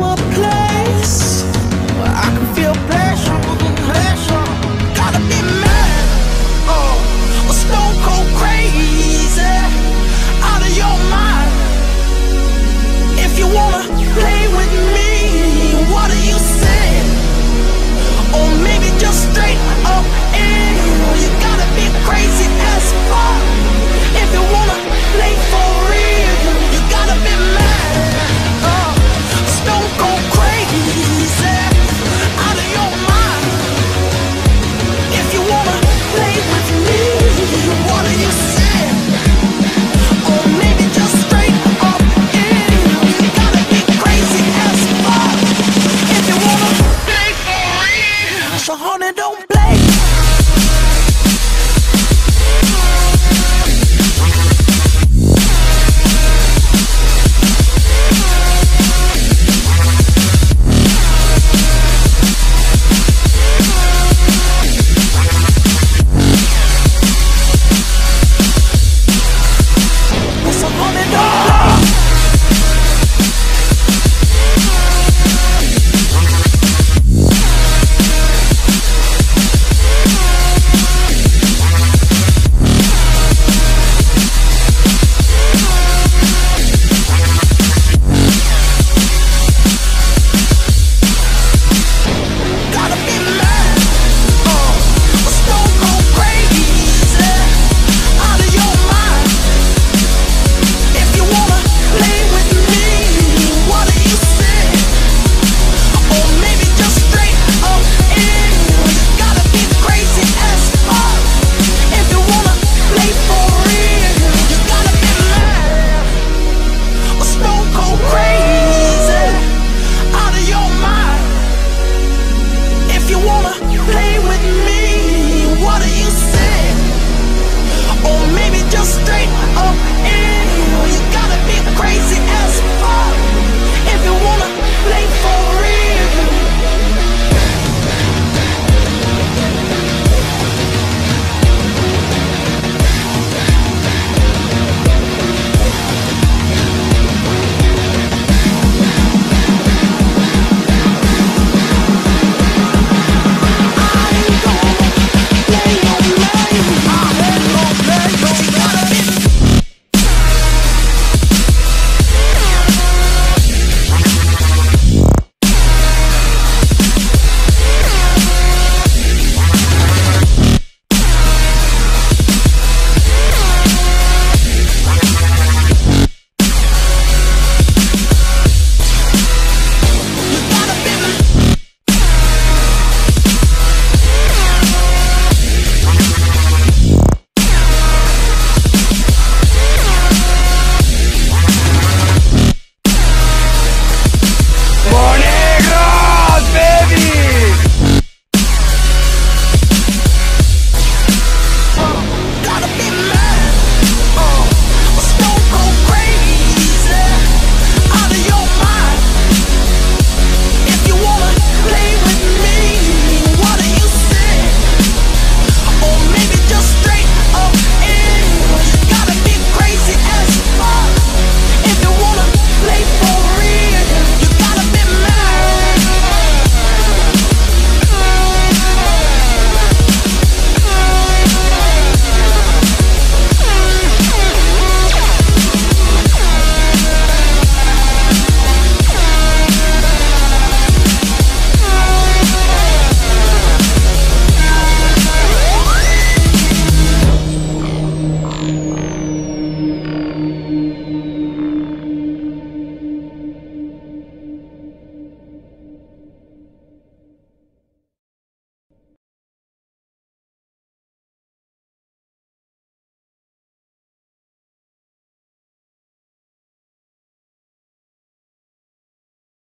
up don't